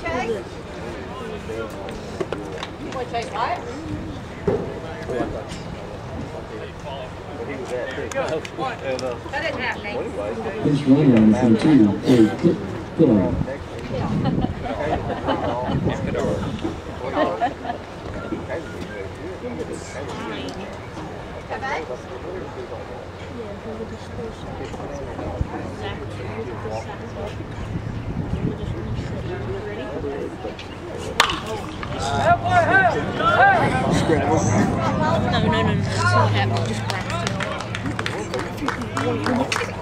Chase? You want Chase White? That didn't happen. Runner on from two. Come back. No, no, no, no. That's not happening. Just practice.